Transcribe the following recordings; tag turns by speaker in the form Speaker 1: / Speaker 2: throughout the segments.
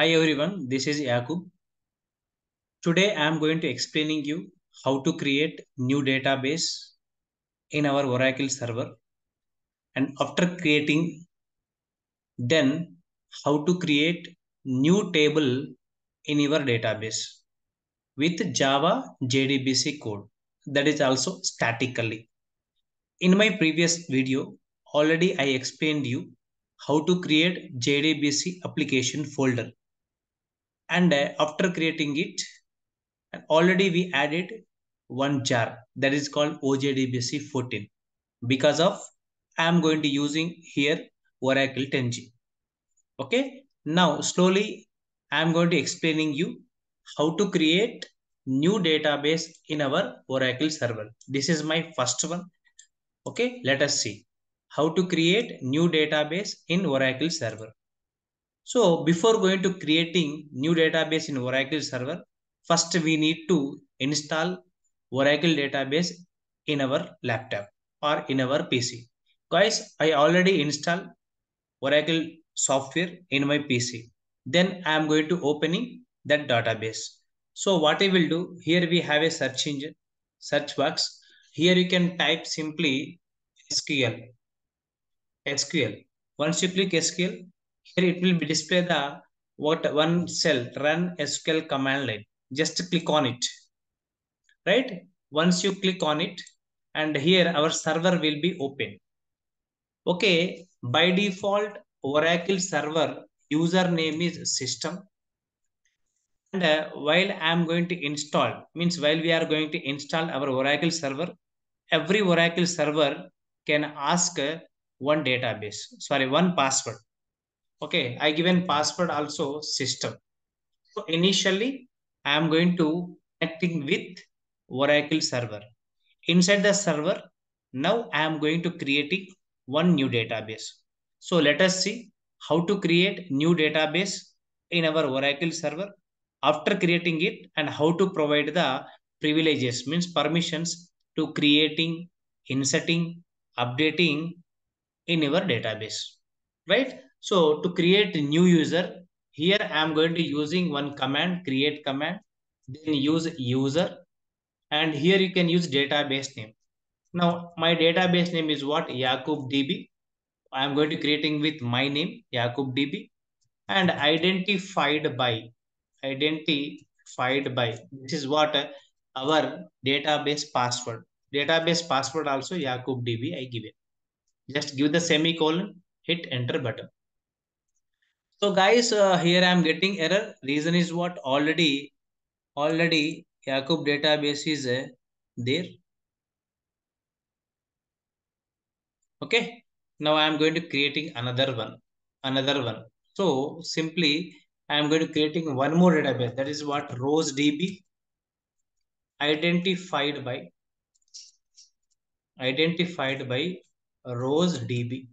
Speaker 1: Hi everyone, this is Yakub. Today I am going to explaining you how to create new database in our Oracle server and after creating then how to create new table in your database with Java JDBC code that is also statically. In my previous video already I explained you how to create JDBC application folder and uh, after creating it already we added one jar that is called OJDBC 14 because of I am going to using here Oracle 10G. Okay. Now slowly I am going to explaining you how to create new database in our Oracle server. This is my first one. Okay. Let us see how to create new database in Oracle server. So before going to creating new database in Oracle server, first we need to install Oracle database in our laptop or in our PC. Guys, I already installed Oracle software in my PC. Then I am going to opening that database. So what I will do, here we have a search engine, search box. Here you can type simply SQL. SQL. Once you click SQL, here it will be display the what one cell run SQL command line. Just click on it. Right? Once you click on it and here our server will be open. Okay by default oracle server username is system. And uh, while i am going to install means while we are going to install our oracle server every oracle server can ask uh, one database sorry one password okay i given password also system so initially I am going to connecting with Oracle server. Inside the server, now I am going to creating one new database. So let us see how to create new database in our Oracle server after creating it and how to provide the privileges means permissions to creating, inserting, updating in our database, right? So to create a new user, here I am going to using one command, create command, then use user, and here you can use database name. Now my database name is what? Yakub DB. I am going to creating with my name, Yakub DB, and identified by, identified by, this is what uh, our database password. Database password also Yakub DB I give it. Just give the semicolon, hit enter button. So guys, uh, here I am getting error. Reason is what already, already Yakub database is uh, there. Okay. Now I am going to creating another one, another one. So simply I am going to creating one more database. That is what rows DB identified by identified by rows DB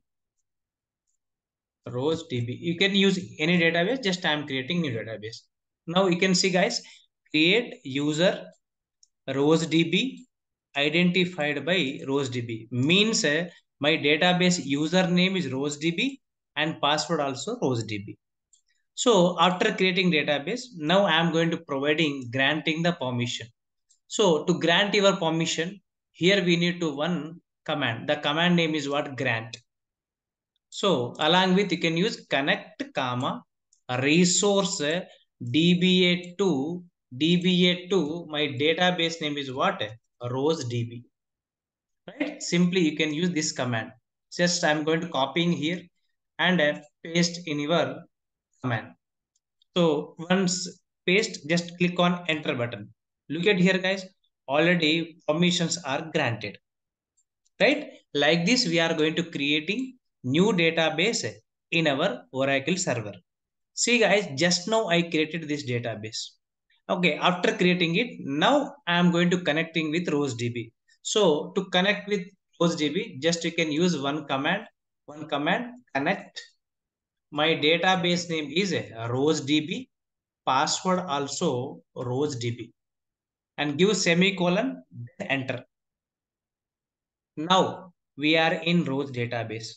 Speaker 1: rows DB. You can use any database, just I am creating new database. Now you can see guys, create user rows DB identified by rows DB means uh, my database username is rows DB and password also rows DB. So after creating database, now I am going to providing granting the permission. So to grant your permission, here we need to one command. The command name is what grant. So along with you can use connect comma resource DBA2 DBA2 my database name is what? Rows DB right? Simply you can use this command. Just I'm going to copy in here and uh, paste in your command. So once paste just click on enter button. Look at here guys. Already permissions are granted. Right? Like this we are going to creating new database in our Oracle server. See guys, just now I created this database. Okay, after creating it, now I am going to connecting with RoseDB. So to connect with RoseDB, just you can use one command, one command connect. My database name is RoseDB, password also RoseDB and give semicolon, enter. Now we are in Rose database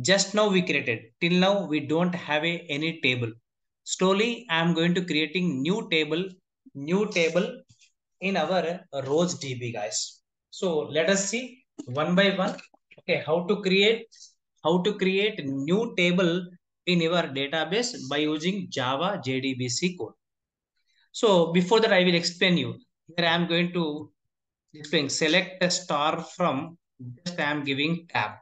Speaker 1: just now we created till now we don't have a any table slowly I am going to creating new table, new table in our uh, rows DB guys. So let us see one by one. Okay, how to create, how to create new table in your database by using Java JDBC code. So before that, I will explain you. Here I am going to explain select a star from just I am giving tab.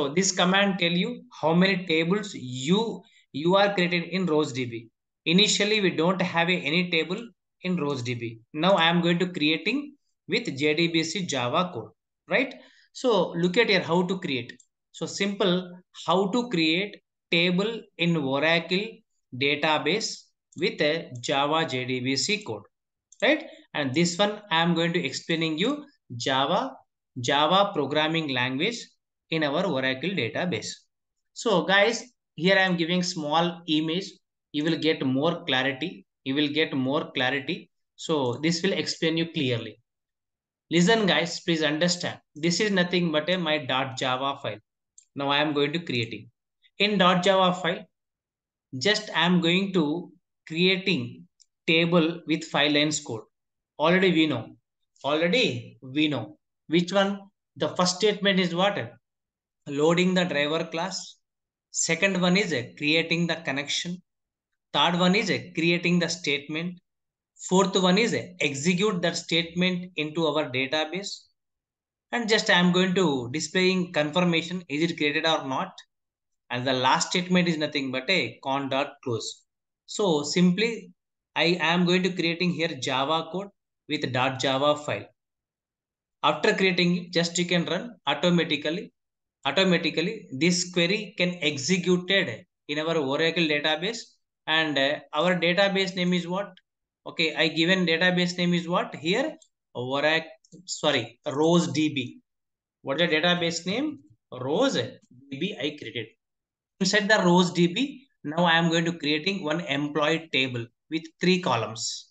Speaker 1: So this command tell you how many tables you you are created in RowsDB. Initially, we don't have a, any table in RowsDB. Now I am going to creating with JDBC Java code, right? So look at here how to create. So simple how to create table in Oracle database with a Java JDBC code, right? And this one I am going to explaining you Java Java programming language in our Oracle database. So guys, here I am giving small image. You will get more clarity. You will get more clarity. So this will explain you clearly. Listen guys, please understand. This is nothing but a my .java file. Now I am going to creating. In .java file, just I am going to creating table with five lines code. Already we know. Already we know. Which one? The first statement is what? Loading the driver class. Second one is uh, creating the connection. Third one is uh, creating the statement. Fourth one is uh, execute that statement into our database. And just I am going to displaying confirmation, is it created or not? And the last statement is nothing but a con dot close. So simply I am going to creating here Java code with dot Java file. After creating it, just you can run automatically. Automatically, this query can executed in our Oracle database and uh, our database name is what? Okay, I given database name is what? Here, Oracle, sorry, Rose DB. What the database name? Rose DB I created. Inside the Rose DB, now I am going to creating one employee table with three columns.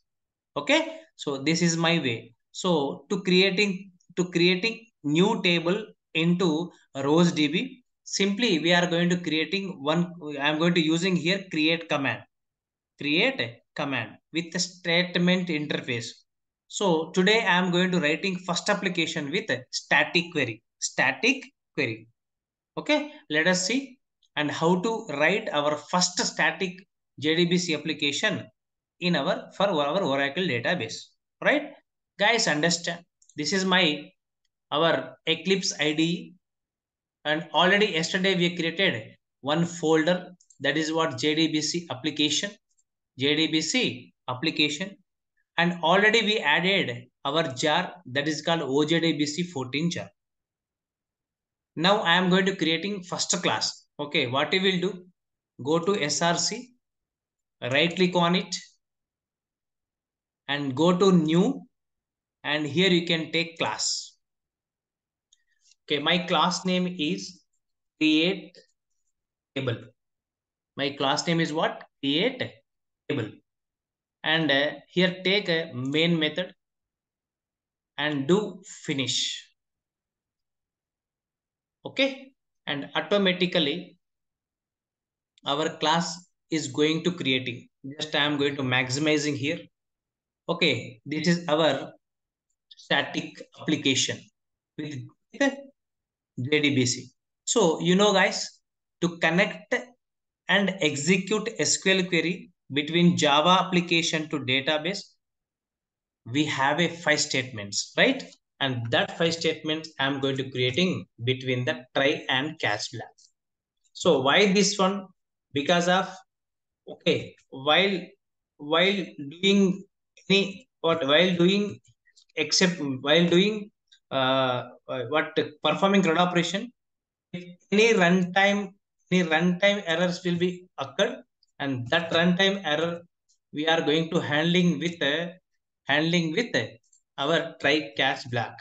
Speaker 1: Okay, so this is my way. So to creating to creating new table into rows DB, simply we are going to creating one, I am going to using here create command. Create command with the statement interface. So today I am going to writing first application with static query. Static query. Okay, let us see and how to write our first static JDBC application in our for our Oracle database. Right? Guys, understand this is my our Eclipse IDE. And already yesterday we created one folder that is what JDBC application, JDBC application. And already we added our jar that is called OJDBC 14 jar. Now I am going to creating first class. Okay, what we will do? Go to SRC, right click on it and go to new and here you can take class. Okay, my class name is create table. My class name is what? Create table. And uh, here take a main method and do finish. Okay, and automatically our class is going to creating. Just I am going to maximizing here. Okay, this is our static application with JDBC. So, you know guys, to connect and execute SQL query between Java application to database, we have a five statements, right? And that five statements I'm going to creating between the try and catch block. So why this one? Because of, okay, while, while doing any, what, while doing except while doing uh, uh, what performing CRUD operation, any runtime any runtime errors will be occurred, and that runtime error we are going to handling with uh, handling with uh, our try catch block.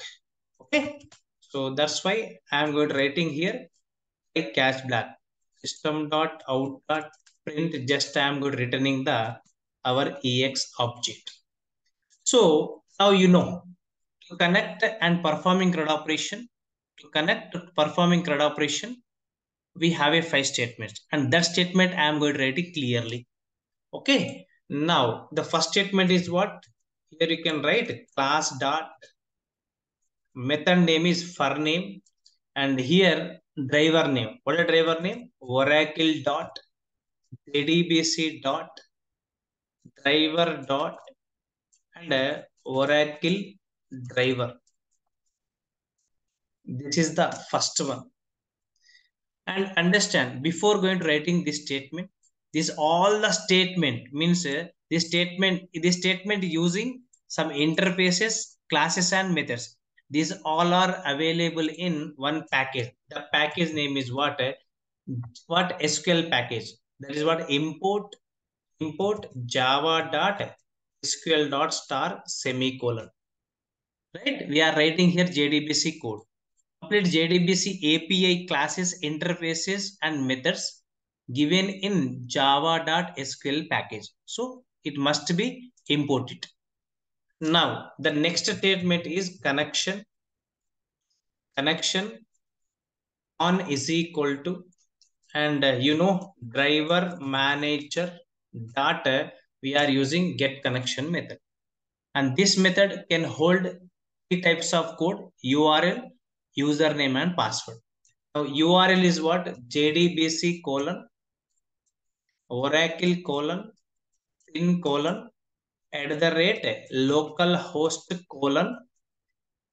Speaker 1: Okay, so that's why I am going to writing here try catch block system dot out dot print just I am going to returning the our ex object. So now you know to connect and performing CRUD operation, to connect performing CRUD operation, we have a five statements and that statement I am going to write it clearly. Okay. Now the first statement is what? Here you can write class dot method name is for name and here driver name. What is driver name? Oracle dot JDBC dot driver dot and uh, Oracle driver. This is the first one. And understand before going to writing this statement, this all the statement means uh, this statement, this statement using some interfaces, classes and methods. These all are available in one package. The package name is what? Uh, what SQL package? That is what import import java dot SQL dot star semicolon. Right? We are writing here JDBC code complete JDBC API classes, interfaces, and methods given in java.sql package. So it must be imported. Now, the next statement is connection. Connection on is equal to, and uh, you know, driver manager data, we are using get connection method. And this method can hold three types of code, URL, username and password. Now URL is what? JDBC colon, Oracle colon, thin colon, at the rate local host colon,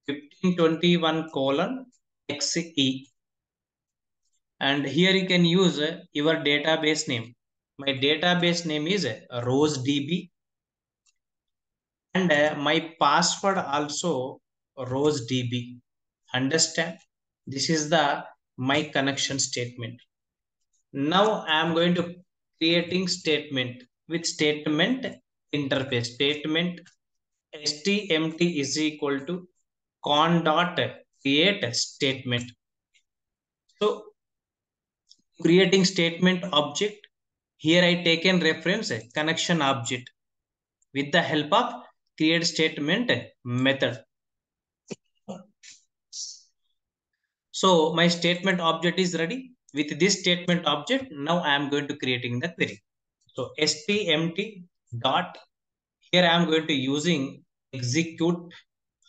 Speaker 1: 1521 colon, XE. And here you can use your database name. My database name is RoseDB. And uh, my password also RoseDB understand? This is the my connection statement. Now i am going to creating statement with statement interface. Statement stmt is equal to con dot create statement. So creating statement object here i taken reference connection object with the help of create statement method So my statement object is ready. With this statement object, now I am going to creating the query. So stmt dot, here I am going to using execute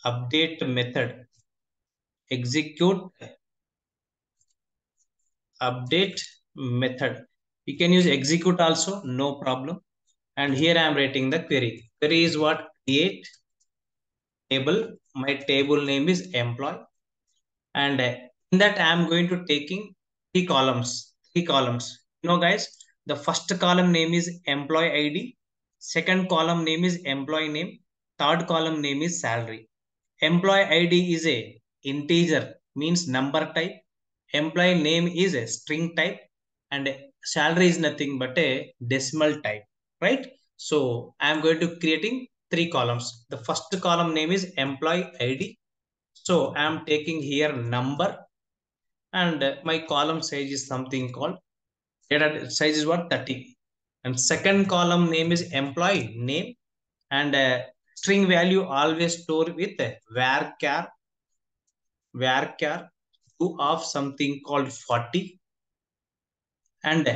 Speaker 1: update method. Execute update method. You can use execute also, no problem. And here I am writing the query. Query is what? Create table. My table name is employee. And uh, in that I am going to taking three columns, three columns. You know, guys, the first column name is employee ID. Second column name is employee name. Third column name is salary. Employee ID is a integer, means number type. Employee name is a string type. And salary is nothing but a decimal type, right? So I am going to creating three columns. The first column name is employee ID. So I am taking here number and my column size is something called data size is what? 30 and second column name is employee name. And uh, string value always store with varchar varchar 2 of something called 40 and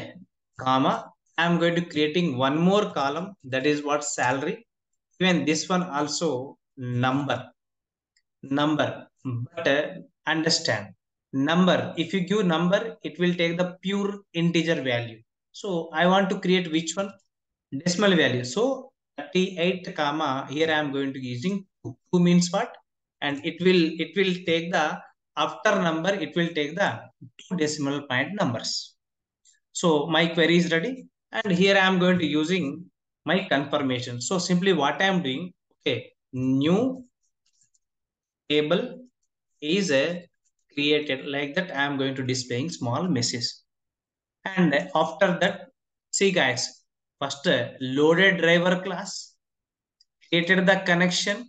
Speaker 1: comma i am going to creating one more column that is what? salary. Even this one also number number but uh, understand number. If you give number it will take the pure integer value. So i want to create which one? Decimal value. So 38 comma here i am going to using 2, 2 means what? And it will it will take the after number it will take the two decimal point numbers. So my query is ready. And here i am going to using my confirmation. So simply what i am doing? Okay new table is a created like that i am going to displaying small message and after that see guys first uh, loaded driver class created the connection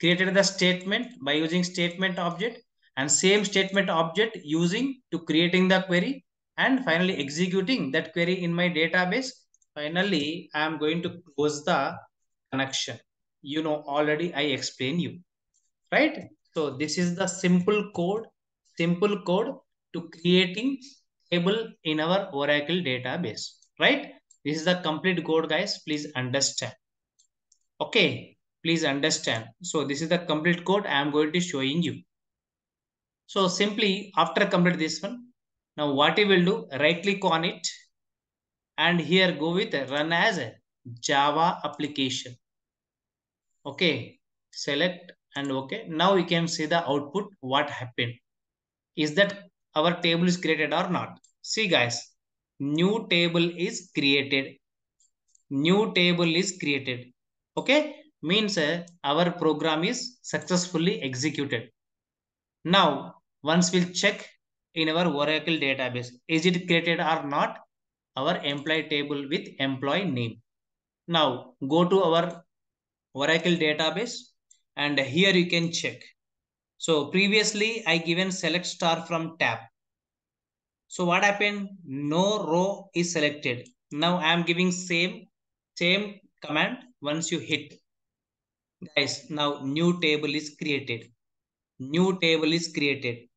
Speaker 1: created the statement by using statement object and same statement object using to creating the query and finally executing that query in my database. Finally i am going to close the connection. You know already i explained you right so this is the simple code, simple code to creating table in our Oracle database, right? This is the complete code, guys. Please understand. Okay, please understand. So this is the complete code I am going to showing you. So simply after complete this one, now what you will do, right click on it and here go with run as a Java application. Okay, select and okay. Now we can see the output, what happened. Is that our table is created or not? See guys, new table is created. New table is created. Okay, means uh, our program is successfully executed. Now, once we'll check in our Oracle database, is it created or not? Our employee table with employee name. Now, go to our Oracle database and here you can check. So previously I given select star from tab. So what happened? No row is selected. Now I am giving same, same command once you hit. Guys, now new table is created. New table is created.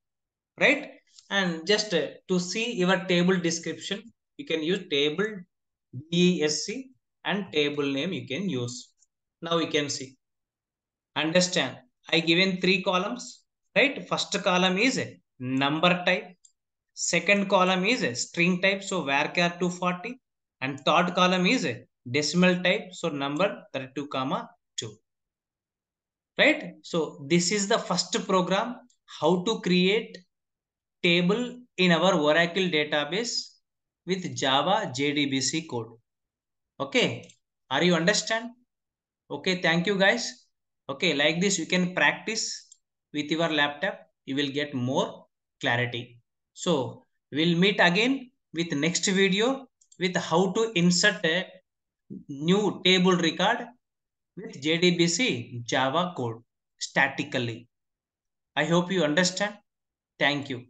Speaker 1: Right? And just uh, to see your table description, you can use table DESC and table name you can use. Now you can see. Understand. I given three columns. Right? First column is a number type Second column is a string type, so varchar 240. And third column is a decimal type, so number 32 comma 2. Right? So this is the first program, how to create table in our Oracle database with Java JDBC code. Okay. Are you understand? Okay. Thank you guys. Okay. Like this, you can practice with your laptop. You will get more clarity. So we'll meet again with next video with how to insert a new table record with JDBC Java code statically. I hope you understand. Thank you.